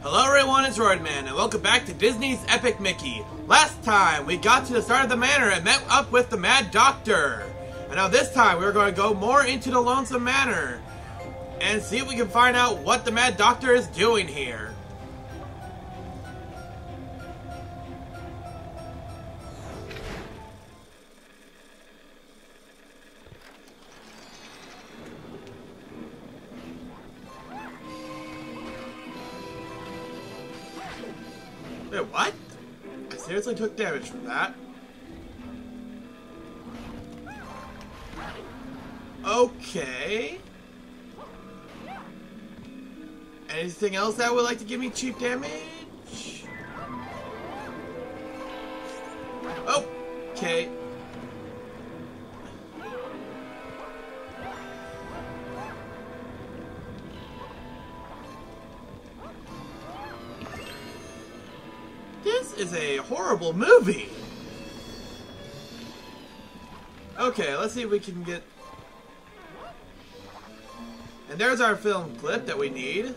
Hello everyone, it's Roidman, and welcome back to Disney's Epic Mickey. Last time, we got to the start of the manor and met up with the Mad Doctor. And now this time, we're going to go more into the Lonesome Manor and see if we can find out what the Mad Doctor is doing here. Wait, what? I seriously took damage from that. Okay. Anything else that would like to give me cheap damage? Oh, okay. Horrible movie. Okay, let's see if we can get... And there's our film clip that we need.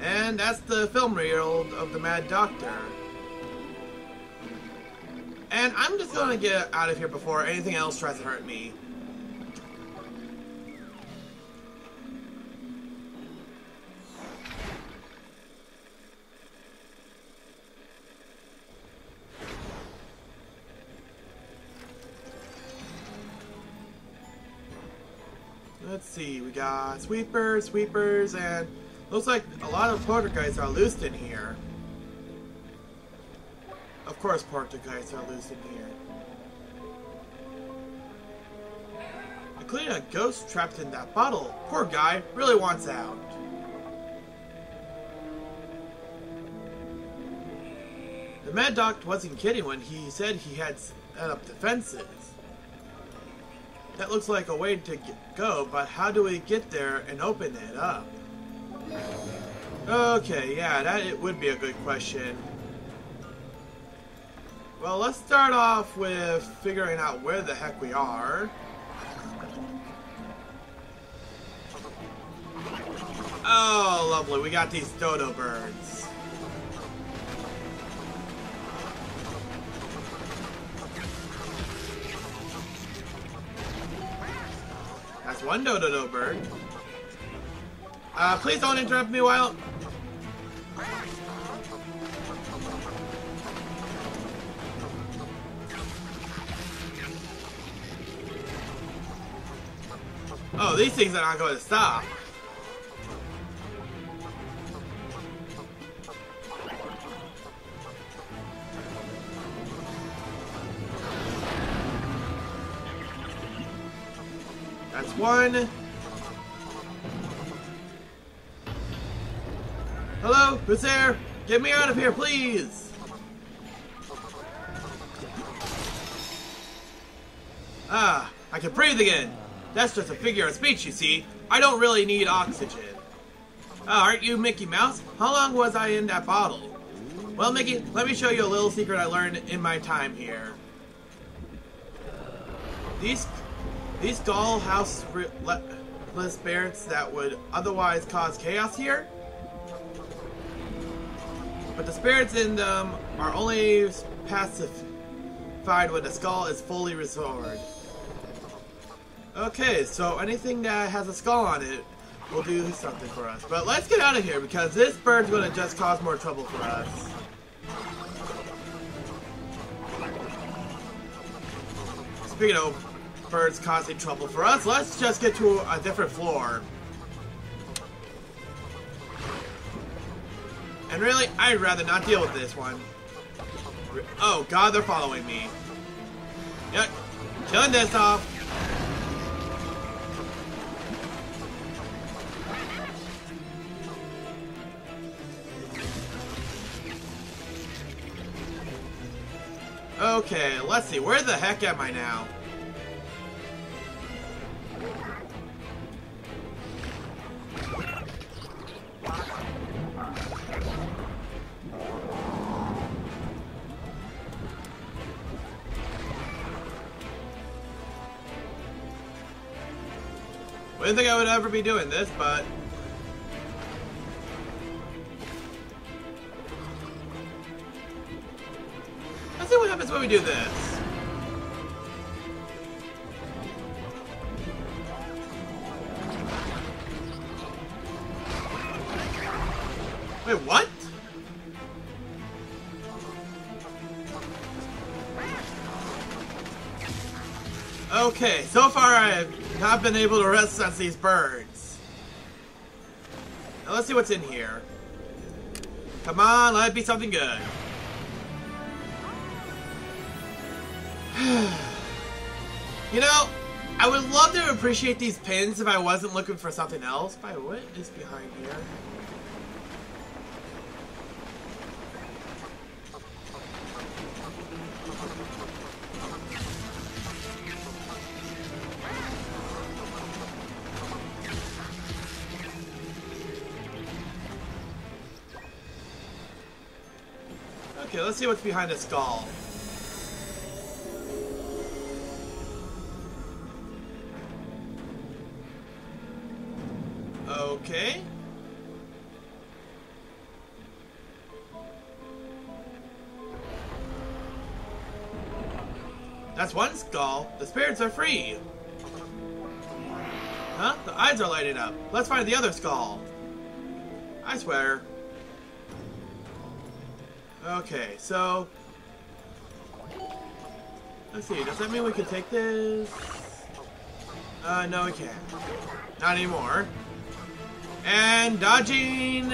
And that's the film reel of the Mad Doctor. And I'm just gonna get out of here before anything else tries to hurt me. Let's see, we got sweepers, sweepers, and looks like a lot of poltergeists are loosed in here. Of course poltergeists are loose in here. Including a ghost trapped in that bottle. Poor guy, really wants out. The Mad Doc wasn't kidding when he said he had set up defenses. That looks like a way to get, go, but how do we get there and open it up? Okay, yeah, that it would be a good question. Well, let's start off with figuring out where the heck we are. Oh, lovely. We got these dodo birds. That's one dodo bird. Uh, please don't interrupt me while... Oh, these things are not going to stop. One. Hello? Who's there? Get me out of here, please! Ah, I can breathe again! That's just a figure of speech, you see. I don't really need oxygen. Oh, aren't you Mickey Mouse? How long was I in that bottle? Well, Mickey, let me show you a little secret I learned in my time here. These these dollhouse spirits that would otherwise cause chaos here, but the spirits in them are only pacified when the skull is fully restored. Okay, so anything that has a skull on it will do something for us. But let's get out of here because this bird's going to just cause more trouble for us. Speaking of birds causing trouble for us, let's just get to a different floor. And really, I'd rather not deal with this one. Oh god, they're following me. Yep, killing this off. Okay, let's see, where the heck am I now? didn't think I would ever be doing this, but... Let's see what happens when we do this. Wait, what? Okay, so far I've have not been able to rest sense these birds. Now let's see what's in here. Come on, let it be something good. you know, I would love to appreciate these pins if I wasn't looking for something else. By what is behind here? Okay, let's see what's behind this skull. Okay. That's one skull. The spirits are free. Huh? The eyes are lighting up. Let's find the other skull. I swear. Okay, so... Let's see, does that mean we can take this? Uh, no we can't. Not anymore. And dodging!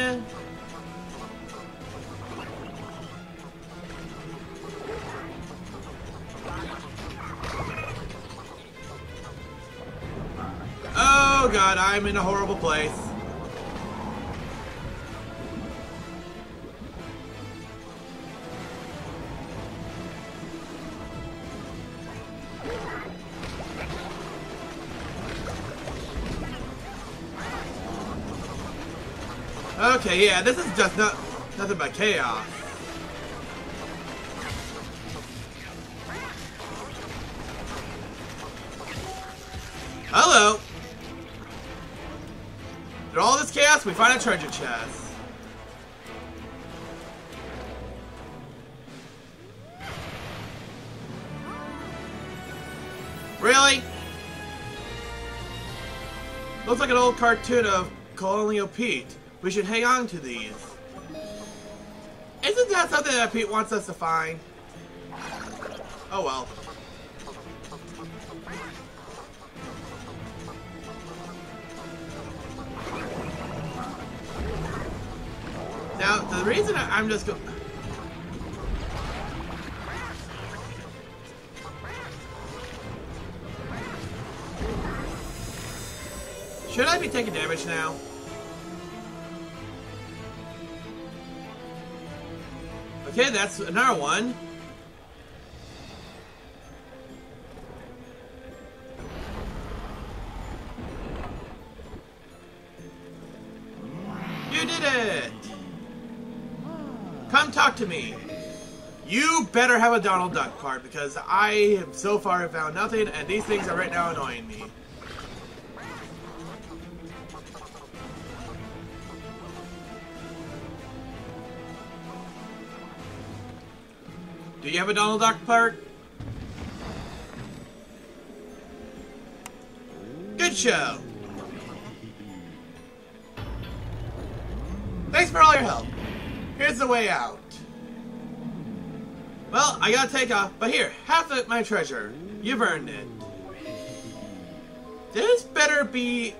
Oh god, I'm in a horrible place. Okay, yeah, this is just not nothing but chaos. Hello. Through all this chaos, we find a treasure chest. Really? Looks like an old cartoon of Colonial Pete. We should hang on to these. Isn't that something that Pete wants us to find? Oh well. Now, the reason I'm just going... Should I be taking damage now? Okay, that's another one. You did it! Come talk to me. You better have a Donald Duck card because I have so far found nothing and these things are right now annoying me. Do you have a Donald Duck part? Good show. Thanks for all your help. Here's the way out. Well, I gotta take off, but here, half of my treasure. You've earned it. This better be...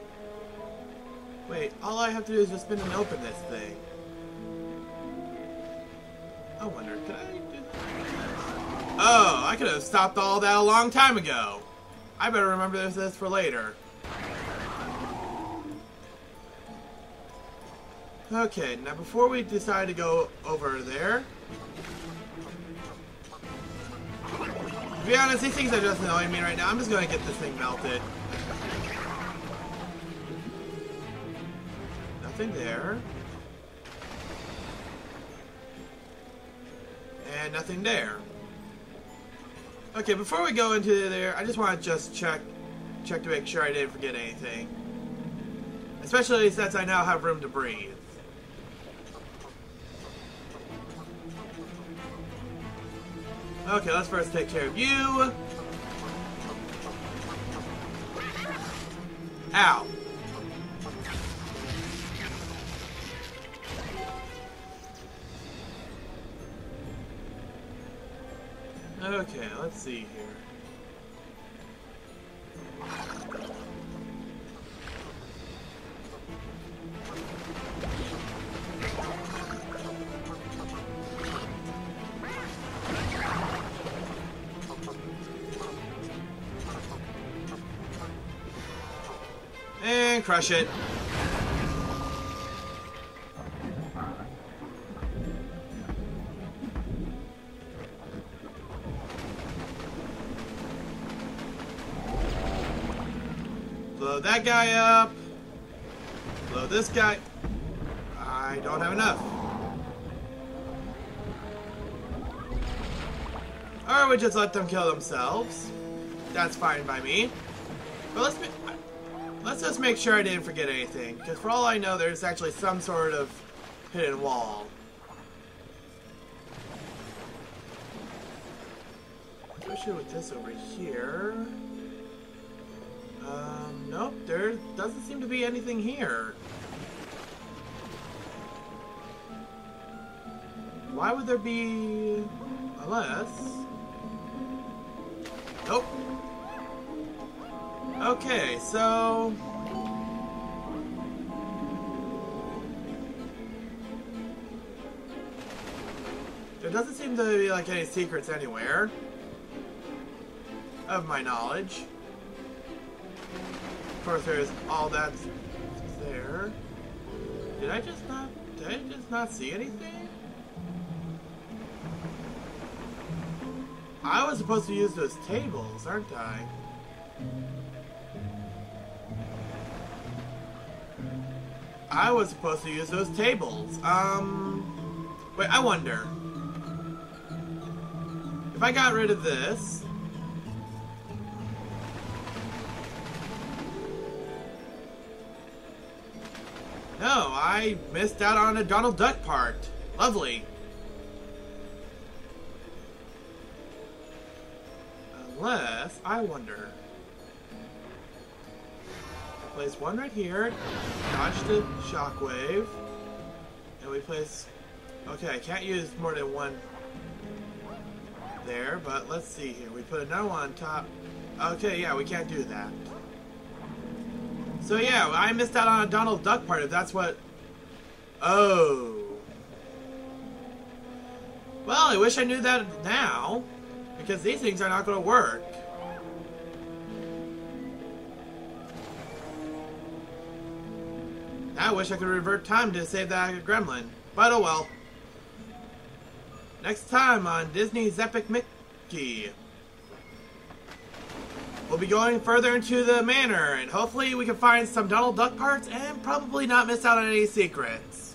Wait, all I have to do is just spin and open this thing. I wonder, could I do Oh, I could have stopped all that a long time ago. I better remember this, for later. Okay, now before we decide to go over there... To be honest, these things are just annoying me right now. I'm just to get this thing melted. Nothing there. And nothing there. Okay, before we go into there, I just want to just check check to make sure I didn't forget anything. Especially since I now have room to breathe. Okay, let's first take care of you. Ow. Okay, let's see here. And crush it. Guy up. Blow this guy. I don't have enough. Or we just let them kill themselves. That's fine by me. But let's let's just make sure I didn't forget anything, because for all I know, there's actually some sort of hidden wall. Especially with this over here. Um, nope, there doesn't seem to be anything here. Why would there be... Unless... Nope. Okay, so... There doesn't seem to be like any secrets anywhere. Of my knowledge. Of course, there's all that's there. Did I just not? Did I just not see anything? I was supposed to use those tables, aren't I? I was supposed to use those tables. Um, wait, I wonder. If I got rid of this, I missed out on a Donald Duck part. Lovely. Unless, I wonder. Place one right here, dodge the shockwave, and we place... Okay, I can't use more than one there, but let's see here. We put another one on top. Okay, yeah, we can't do that. So yeah, I missed out on a Donald Duck part if that's what... Oh. Well, I wish I knew that now, because these things are not going to work. I wish I could revert time to save that gremlin, but oh well. Next time on Disney's Epic Mickey. We'll be going further into the manor, and hopefully we can find some Donald Duck parts and probably not miss out on any secrets.